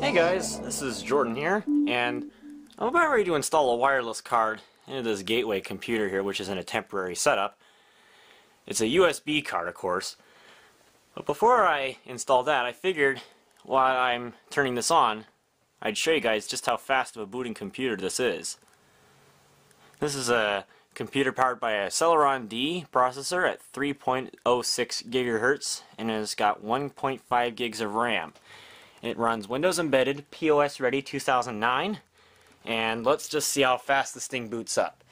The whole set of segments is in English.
Hey guys, this is Jordan here, and I'm about ready to install a wireless card into this gateway computer here, which is in a temporary setup. It's a USB card, of course. But before I install that, I figured while I'm turning this on, I'd show you guys just how fast of a booting computer this is. This is a computer powered by a Celeron D processor at 3.06 gigahertz and it's got 1.5 gigs of RAM. It runs Windows Embedded POS Ready 2009 and let's just see how fast this thing boots up.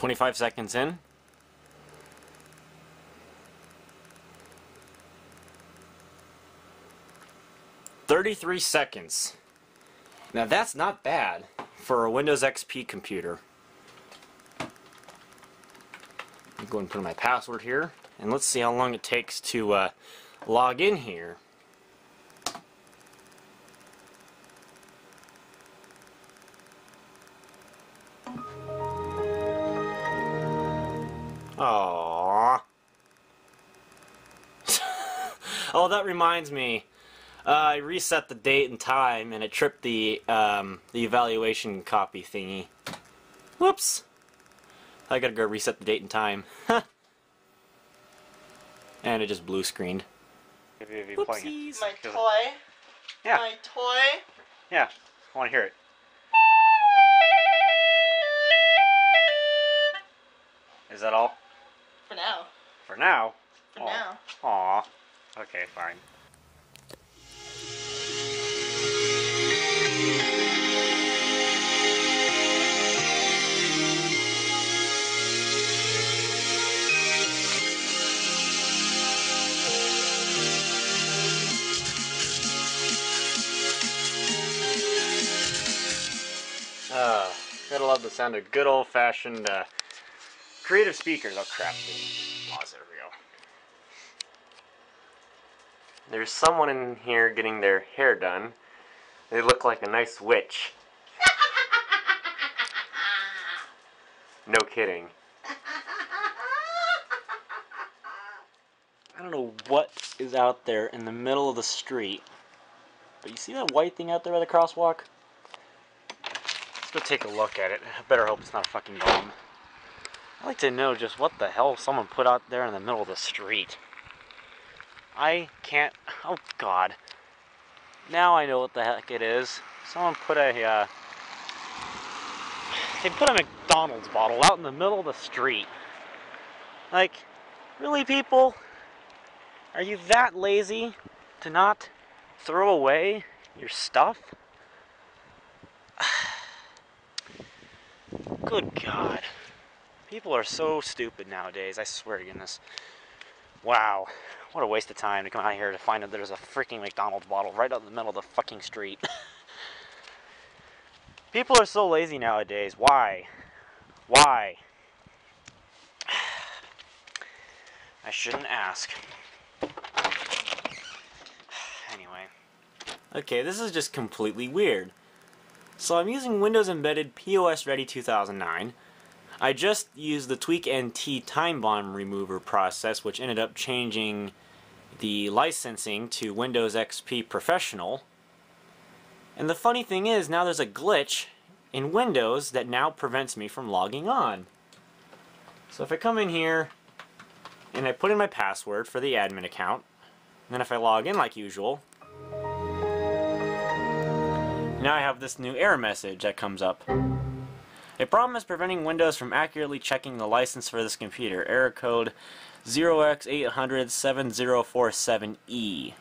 Twenty-five seconds in. Thirty-three seconds. Now that's not bad for a Windows XP computer. I'm going to put in my password here, and let's see how long it takes to uh, log in here. Aww. oh, that reminds me. Uh, I reset the date and time, and it tripped the um, the evaluation copy thingy. Whoops! I gotta go reset the date and time. and it just blue screened. Whoopsies! My toy. Yeah. My toy. Yeah, I want to hear it. Is that all? For now. For now? For Aw. now. Aw. Okay, fine. Uh, gotta love the sound of good old-fashioned uh, creative speakers. Oh crap! Pause. There we go. There's someone in here getting their hair done. They look like a nice witch. No kidding. I don't know what is out there in the middle of the street, but you see that white thing out there by the crosswalk? Let's go take a look at it. I better hope it's not a fucking bomb. I'd like to know just what the hell someone put out there in the middle of the street. I can't. Oh God. Now I know what the heck it is. Someone put a. Uh, they put a McDonald's bottle out in the middle of the street. Like, really, people? Are you that lazy to not throw away your stuff? Good God. People are so stupid nowadays, I swear to goodness. Wow. What a waste of time to come out here to find out there's a freaking McDonald's bottle right out in the middle of the fucking street. People are so lazy nowadays. Why? Why? I shouldn't ask. Anyway. Okay, this is just completely weird. So I'm using Windows Embedded POS Ready 2009. I just used the Tweak NT Time Bomb Remover process, which ended up changing the licensing to Windows XP Professional. And the funny thing is, now there's a glitch in Windows that now prevents me from logging on. So if I come in here and I put in my password for the admin account, and then if I log in like usual, now I have this new error message that comes up. A problem is preventing Windows from accurately checking the license for this computer. Error code 0x8007047E.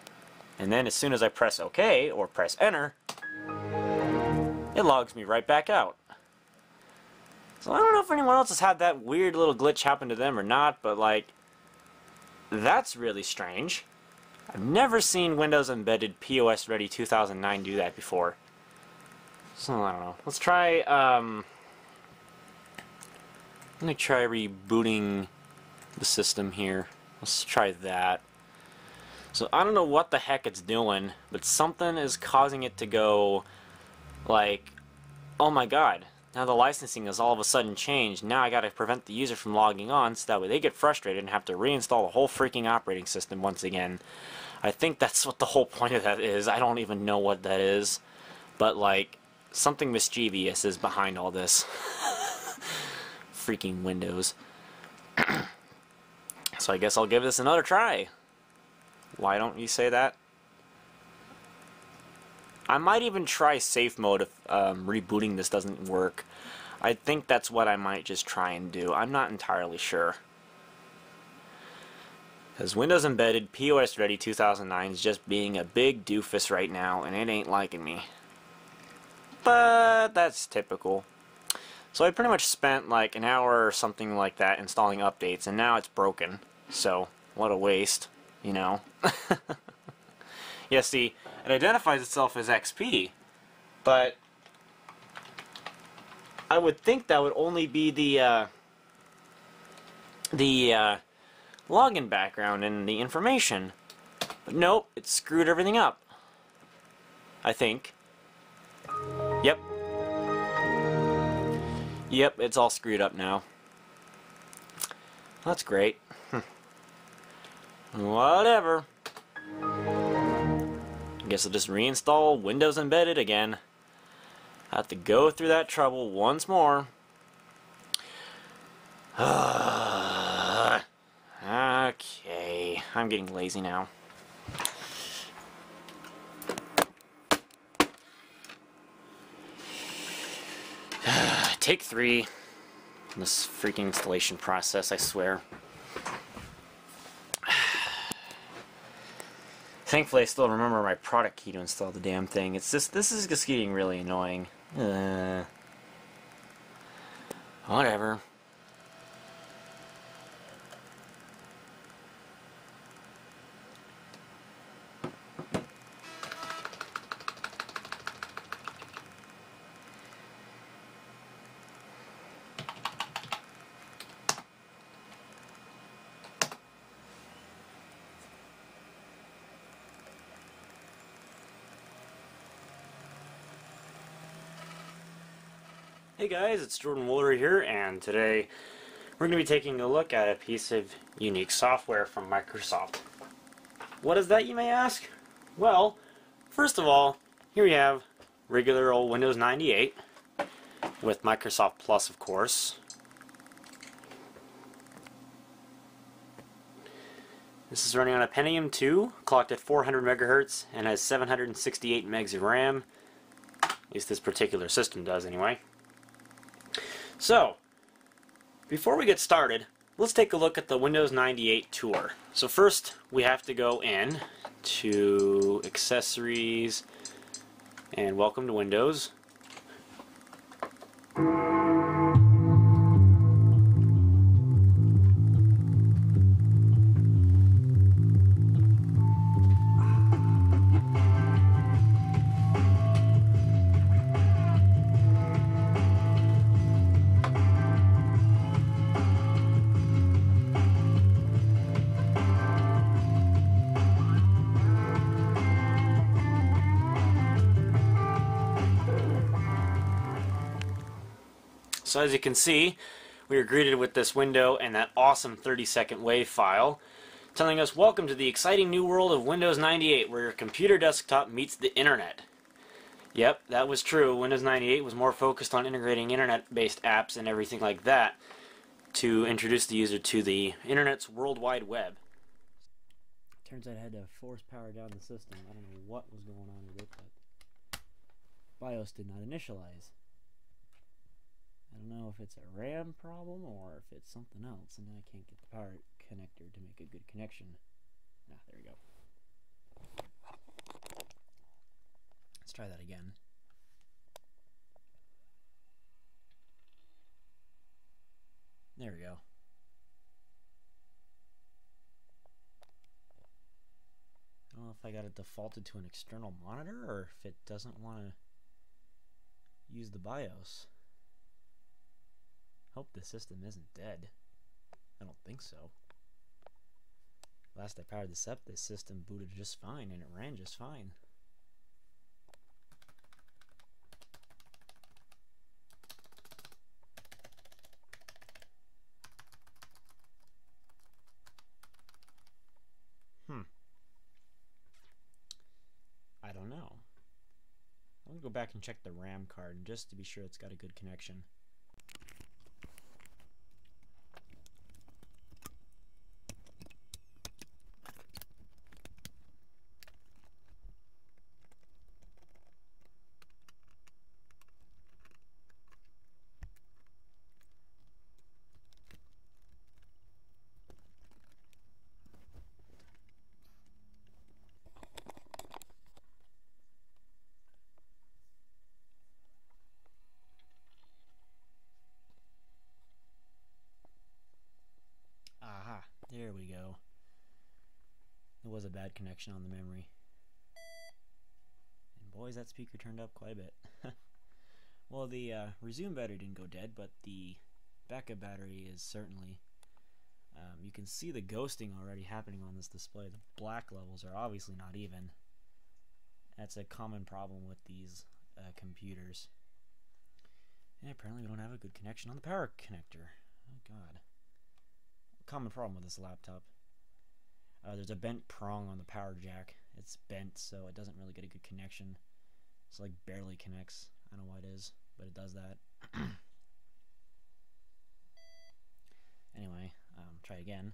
And then as soon as I press OK or press enter, it logs me right back out. So I don't know if anyone else has had that weird little glitch happen to them or not, but like, that's really strange. I've never seen Windows Embedded POS Ready 2009 do that before. So, I don't know. Let's try, um... I'm gonna try rebooting the system here. Let's try that. So I don't know what the heck it's doing, but something is causing it to go like, oh my god, now the licensing has all of a sudden changed. Now I gotta prevent the user from logging on so that way they get frustrated and have to reinstall the whole freaking operating system once again. I think that's what the whole point of that is. I don't even know what that is. But like, something mischievous is behind all this. freaking Windows. so I guess I'll give this another try. Why don't you say that? I might even try safe mode if um, rebooting this doesn't work. I think that's what I might just try and do. I'm not entirely sure. Because Windows Embedded POS Ready 2009 is just being a big doofus right now, and it ain't liking me. But that's typical. So I pretty much spent like an hour or something like that installing updates, and now it's broken. So, what a waste, you know. yeah, see, it identifies itself as XP, but I would think that would only be the uh, the uh, login background and the information. But nope, it screwed everything up. I think. Yep. Yep, it's all screwed up now. That's great. Hmm. Whatever. I guess I'll just reinstall Windows Embedded again. I have to go through that trouble once more. okay, I'm getting lazy now. Take three. in This freaking installation process, I swear. Thankfully, I still remember my product key to install the damn thing. It's just, this is just getting really annoying. Uh, whatever. Hey guys, it's Jordan Woolery here, and today we're going to be taking a look at a piece of unique software from Microsoft. What is that, you may ask? Well, first of all, here we have regular old Windows 98 with Microsoft Plus, of course. This is running on a Pentium 2, clocked at 400 megahertz, and has 768 megs of RAM. At least this particular system does, anyway. So, before we get started, let's take a look at the Windows 98 tour. So first, we have to go in to Accessories and Welcome to Windows. So as you can see, we are greeted with this window and that awesome 30 second WAV file telling us welcome to the exciting new world of Windows 98 where your computer desktop meets the internet. Yep, that was true. Windows 98 was more focused on integrating internet-based apps and everything like that to introduce the user to the internet's world wide web. Turns out I had to force power down the system. I don't know what was going on with it, but BIOS did not initialize. I don't know if it's a RAM problem or if it's something else, and I can't get the power connector to make a good connection. Ah, there we go. Let's try that again. There we go. I don't know if I got it defaulted to an external monitor or if it doesn't want to use the BIOS. Hope the system isn't dead. I don't think so. Last I powered this up, this system booted just fine and it ran just fine. Hmm. I don't know. I'm gonna go back and check the RAM card just to be sure it's got a good connection. Aha, there we go. It was a bad connection on the memory. And boys, that speaker turned up quite a bit. well, the uh, resume battery didn't go dead, but the backup battery is certainly... Um, you can see the ghosting already happening on this display. The black levels are obviously not even. That's a common problem with these uh, computers. And apparently we don't have a good connection on the power connector. Oh god common problem with this laptop. Uh, there's a bent prong on the power jack. It's bent, so it doesn't really get a good connection. It's like barely connects. I don't know why it is, but it does that. anyway, um, try again.